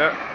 Yeah.